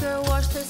Vacker, wash det